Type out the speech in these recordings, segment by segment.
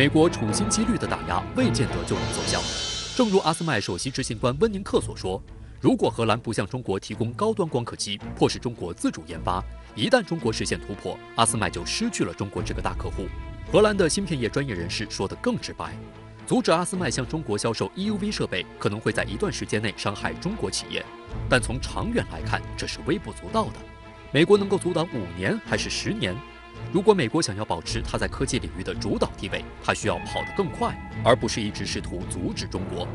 美国处心积虑的打压未见得就能奏效。正如阿斯麦首席执行官温宁克所说，如果荷兰不向中国提供高端光刻机，迫使中国自主研发，一旦中国实现突破，阿斯麦就失去了中国这个大客户。荷兰的芯片业专业人士说得更直白。阻止阿斯麦向中国销售 EUV 设备，可能会在一段时间内伤害中国企业，但从长远来看，这是微不足道的。美国能够阻挡五年还是十年？如果美国想要保持它在科技领域的主导地位，它需要跑得更快，而不是一直试图阻止中国。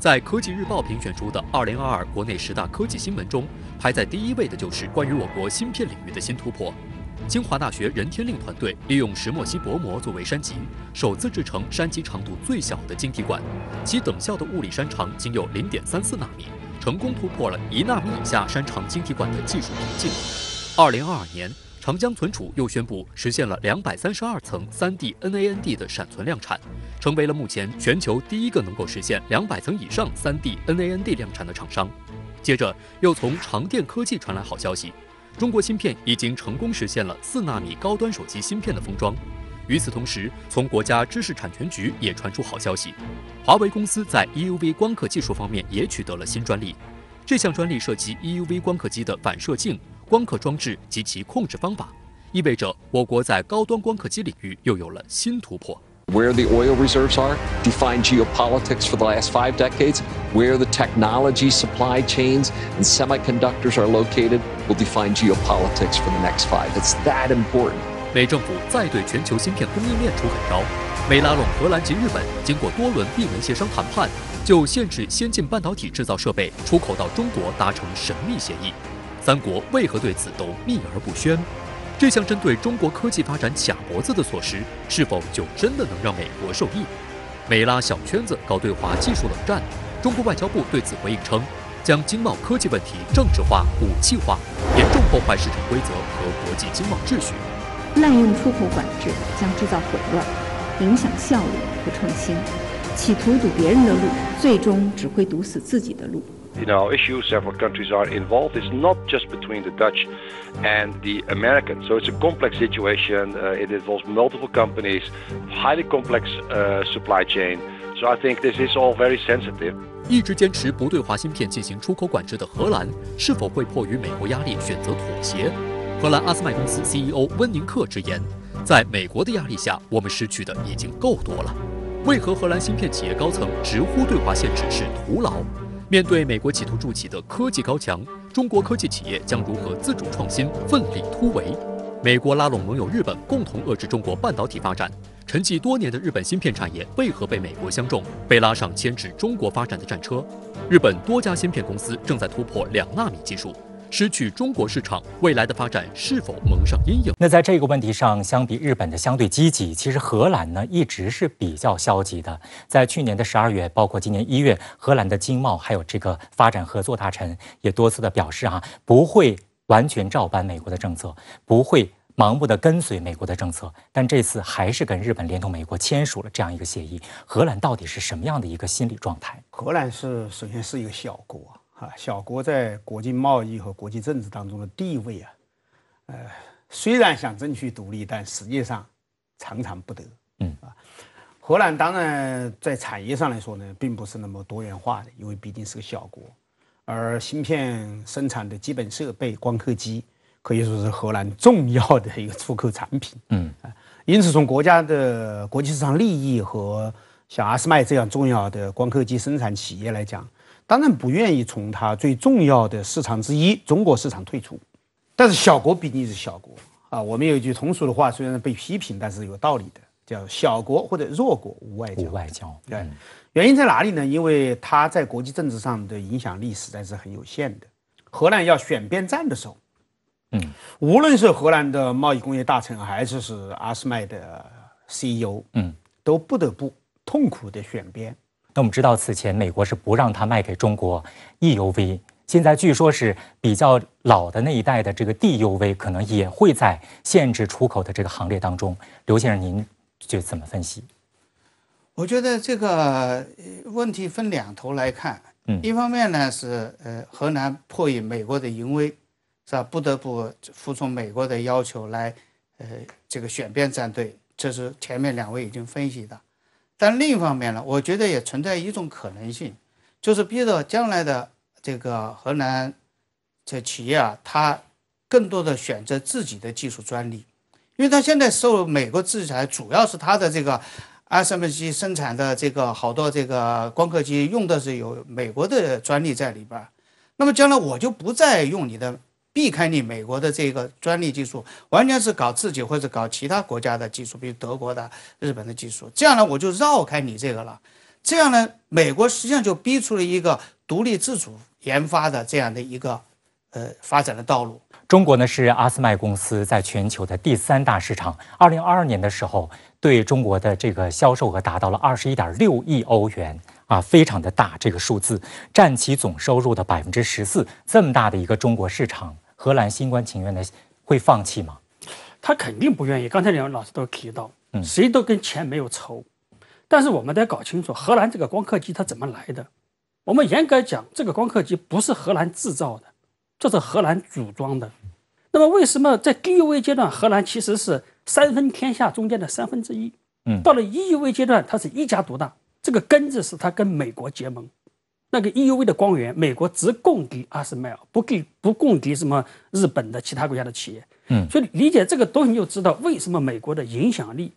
在科技日报评选出的2022国内十大科技新闻中，排在第一位的就是关于我国芯片领域的新突破。清华大学任天令团队利用石墨烯薄膜作为栅极，首次制成栅极长度最小的晶体管，其等效的物理删长仅有零点三四纳米，成功突破了一纳米以下删长晶体管的技术瓶颈。二零二二年，长江存储又宣布实现了两百三十二层三 D NAND 的闪存量产，成为了目前全球第一个能够实现两百层以上三 D NAND 量产的厂商。接着，又从长电科技传来好消息。中国芯片已经成功实现了四纳米高端手机芯片的封装。与此同时，从国家知识产权局也传出好消息，华为公司在 EUV 光刻技术方面也取得了新专利。这项专利涉及 EUV 光刻机的反射镜、光刻装置及其控制方法，意味着我国在高端光刻机领域又有了新突破。Where the oil reserves are define geopolitics for the last five decades. Where the technology supply chains and semiconductors are located will define geopolitics for the next five. It's that important. 美政府再对全球芯片供应链出狠招，美拉拢荷兰及日本，经过多轮闭门协商谈判，就限制先进半导体制造设备出口到中国达成神秘协议。三国为何对此都秘而不宣？这项针对中国科技发展卡脖子的措施，是否就真的能让美国受益？美拉小圈子搞对华技术冷战，中国外交部对此回应称，将经贸科技问题政治化、武器化，严重破坏市场规则和国际经贸秩序。滥用出口管制将制造混乱，影响效率和创新，企图堵别人的路，最终只会堵死自己的路。in our issue. Several countries are involved. It's not just between the Dutch and the Americans. So it's a complex situation. Uh, it involves multiple companies, highly complex uh, supply chain. So I think this is all very sensitive. 一直坚持不对华芯片进行出口管制的荷兰，是否会迫于美国压力选择妥协？荷兰阿斯麦公司 CEO 温宁克直言，在美国的压力下，我们失去的已经够多了。为何荷兰芯片企业高层直呼对华限制是徒劳？ 面对美国企图筑起的科技高墙，中国科技企业将如何自主创新、奋力突围？美国拉拢盟友日本，共同遏制中国半导体发展。沉寂多年的日本芯片产业为何被美国相中，被拉上牵制中国发展的战车？日本多家芯片公司正在突破两纳米技术。失去中国市场，未来的发展是否蒙上阴影？那在这个问题上，相比日本的相对积极，其实荷兰呢一直是比较消极的。在去年的十二月，包括今年一月，荷兰的经贸还有这个发展合作大臣也多次的表示啊，不会完全照搬美国的政策，不会盲目的跟随美国的政策。但这次还是跟日本连同美国签署了这样一个协议。荷兰到底是什么样的一个心理状态？荷兰是首先是一个小国。啊，小国在国际贸易和国际政治当中的地位啊，呃，虽然想争取独立，但实际上常常不得。嗯啊，荷兰当然在产业上来说呢，并不是那么多元化的，因为毕竟是个小国，而芯片生产的基本设备光刻机可以说是荷兰重要的一个出口产品。嗯啊，因此从国家的国际市场利益和像阿斯麦这样重要的光刻机生产企业来讲。当然不愿意从它最重要的市场之一中国市场退出，但是小国毕竟是小国啊。我们有一句通俗的话，虽然被批评，但是有道理的，叫“小国或者弱国无外交”。无外交，对。原因在哪里呢？因为它在国际政治上的影响力实在是很有限的。荷兰要选边站的时候，嗯，无论是荷兰的贸易工业大臣，还是是阿斯麦的 CEO，嗯，都不得不痛苦的选边。那我们知道，此前美国是不让它卖给中国 EUV，现在据说是比较老的那一代的这个 DUV，可能也会在限制出口的这个行列当中。刘先生，您就怎么分析？我觉得这个问题分两头来看。嗯，一方面呢是呃，河南迫于美国的淫威，是吧？不得不服从美国的要求来，呃，这个选边站队。这是前面两位已经分析的。但另一方面呢，我觉得也存在一种可能性，就是逼着将来的这个河南这企业啊，它更多的选择自己的技术专利，因为它现在受美国制裁，主要是它的这个 SMT 生产的这个好多这个光刻机用的是有美国的专利在里边。那么将来我就不再用你的。避开你美国的这个专利技术，完全是搞自己或者搞其他国家的技术，比如德国的、日本的技术。这样呢，我就绕开你这个了。这样呢，美国实际上就逼出了一个独立自主研发的这样的一个呃发展的道路。中国呢是阿斯麦公司在全球的第三大市场。二零二二年的时候，对中国的这个销售额达到了二十一点六亿欧元啊，非常的大，这个数字占其总收入的百分之十四。这么大的一个中国市场。荷兰心甘情愿的会放弃吗？他肯定不愿意。刚才两位老师都提到，嗯，谁都跟钱没有仇。但是我们得搞清楚，荷兰这个光刻机它怎么来的？我们严格讲，这个光刻机不是荷兰制造的，这是荷兰组装的。那么为什么在低 u v 阶段，荷兰其实是三分天下中间的三分之一？嗯，到了 EUV 阶段，它是一家独大。这个根子是它跟美国结盟。那个 EUV 的光源，美国只供给阿斯麦尔，不给不供给什么日本的其他国家的企业。嗯，所以理解这个东西，你就知道为什么美国的影响力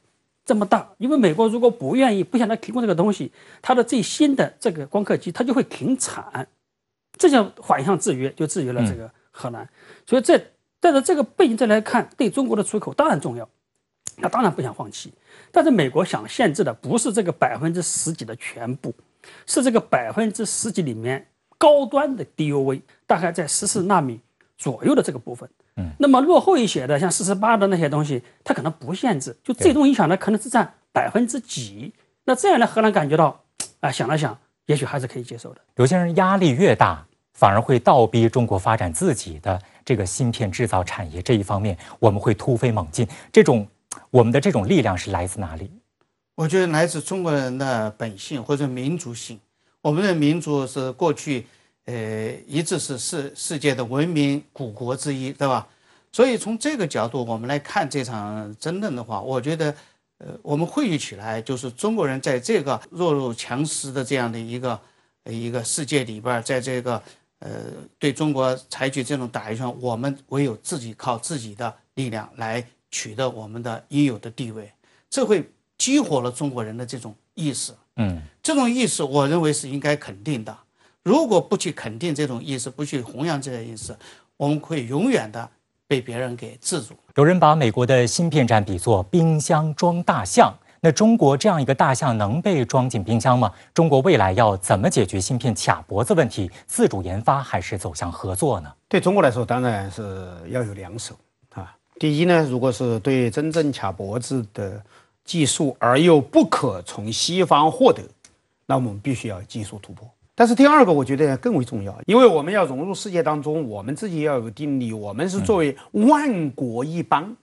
这么大。因为美国如果不愿意不向他提供这个东西，它的最新的这个光刻机它就会停产，这叫反向制约，就制约了这个荷兰。所以在带着这个背景再来看，对中国的出口当然重要，那当然不想放弃。但是美国想限制的不是这个百分之十几的全部。是这个百分之十几里面高端的 DUV，大概在十四纳米左右的这个部分。嗯，那么落后一些的，像四十八的那些东西，它可能不限制，就最终影响的，可能是占百分之几。那这样呢，荷兰感觉到，啊，想了想，也许还是可以接受的。有些人压力越大，反而会倒逼中国发展自己的这个芯片制造产业这一方面，我们会突飞猛进。这种我们的这种力量是来自哪里？我觉得来自中国人的本性或者民族性。我们的民族是过去，呃，一直是世世界的文明古国之一，对吧？所以从这个角度，我们来看这场争论的话，我觉得，呃，我们汇聚起来，就是中国人在这个弱肉强食的这样的一个一个世界里边，在这个呃对中国采取这种打击上，我们唯有自己靠自己的力量来取得我们的应有的地位，这会。激活了中国人的这种意识，嗯，这种意识，我认为是应该肯定的。如果不去肯定这种意识，不去弘扬这些意识，我们会永远的被别人给制住。有人把美国的芯片战比作冰箱装大象，那中国这样一个大象能被装进冰箱吗？中国未来要怎么解决芯片卡脖子问题？自主研发还是走向合作呢？对中国来说，当然是要有两手啊。第一呢，如果是对真正卡脖子的。技术而又不可从西方获得，那我们必须要技术突破。但是第二个，我觉得更为重要，因为我们要融入世界当中，我们自己要有定力。我们是作为万国一邦，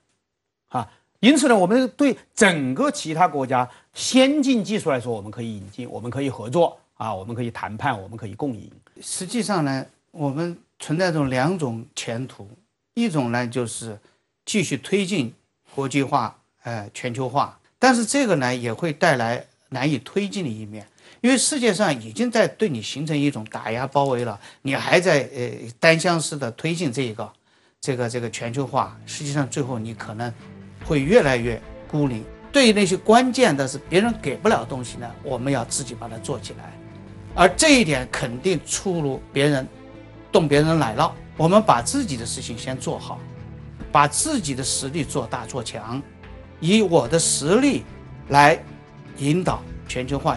啊，因此呢，我们对整个其他国家先进技术来说，我们可以引进，我们可以合作啊，我们可以谈判，我们可以共赢。实际上呢，我们存在着两种前途，一种呢就是继续推进国际化，呃，全球化。但是这个呢，也会带来难以推进的一面，因为世界上已经在对你形成一种打压包围了，你还在呃单向式的推进这一个，这个这个全球化，实际上最后你可能会越来越孤立。对于那些关键的是别人给不了东西呢，我们要自己把它做起来，而这一点肯定出入别人，动别人奶酪。我们把自己的事情先做好，把自己的实力做大做强。以我的实力来引导全球化。